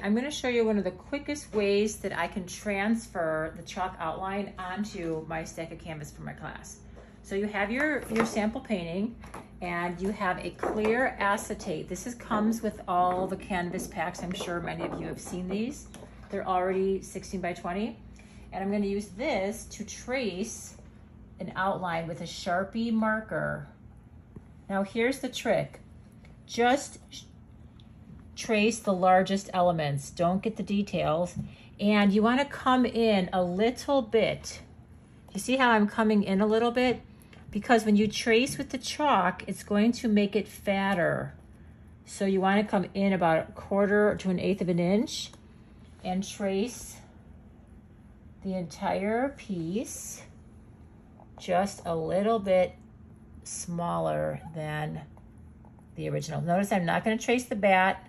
I'm going to show you one of the quickest ways that I can transfer the chalk outline onto my stack of canvas for my class. So you have your, your sample painting and you have a clear acetate. This is, comes with all the canvas packs. I'm sure many of you have seen these. They're already 16 by 20. And I'm going to use this to trace an outline with a Sharpie marker. Now here's the trick. Just trace the largest elements. Don't get the details. And you want to come in a little bit. You see how I'm coming in a little bit? Because when you trace with the chalk, it's going to make it fatter. So you want to come in about a quarter to an eighth of an inch and trace the entire piece just a little bit smaller than the original. Notice I'm not going to trace the bat.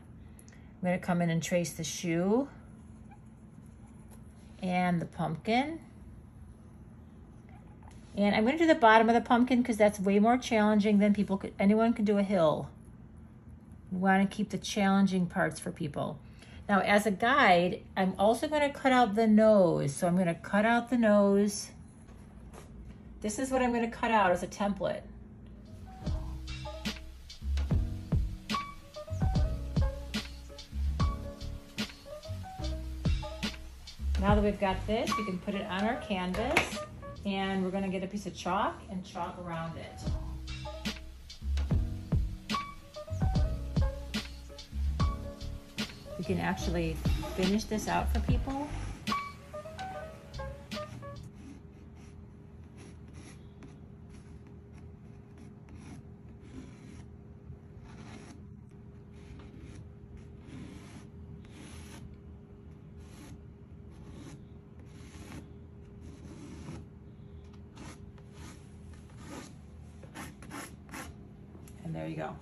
I'm to come in and trace the shoe and the pumpkin. And I'm going to do the bottom of the pumpkin because that's way more challenging than people could, anyone can do a hill. We want to keep the challenging parts for people. Now, as a guide, I'm also going to cut out the nose. So I'm going to cut out the nose. This is what I'm going to cut out as a template. Now that we've got this, we can put it on our canvas and we're gonna get a piece of chalk and chalk around it. We can actually finish this out for people. And there you go.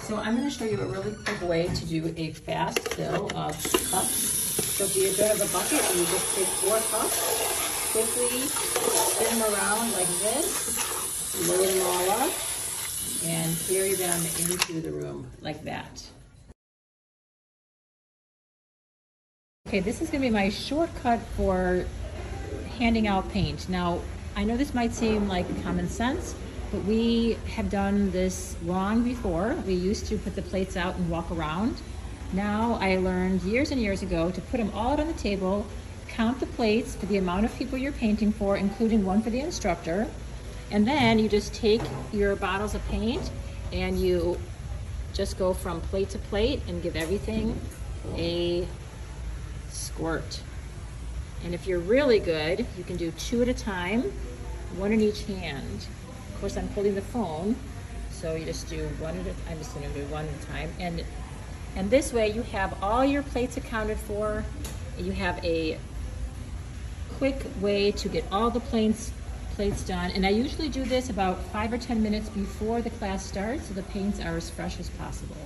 So I'm going to show you a really quick way to do a fast fill of cups. So if you have a bucket, you just take four cups, quickly spin them around like this, load them all up, and carry them into the room like that. Okay, this is going to be my shortcut for handing out paint. Now, I know this might seem like common sense, but we have done this wrong before. We used to put the plates out and walk around. Now I learned years and years ago to put them all out on the table, count the plates for the amount of people you're painting for, including one for the instructor, and then you just take your bottles of paint and you just go from plate to plate and give everything a squirt. And if you're really good, you can do two at a time, one in each hand. Of course, I'm holding the phone, so you just do one at a I'm just gonna do one at a time. And, and this way you have all your plates accounted for. You have a quick way to get all the plates, plates done. And I usually do this about five or 10 minutes before the class starts, so the paints are as fresh as possible.